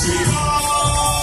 Jesus.